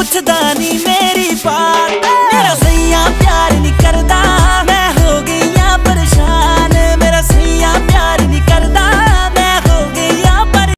ਪੁੱਛਦਾ ਨਹੀਂ ਮੇਰੀ ਬਾਤ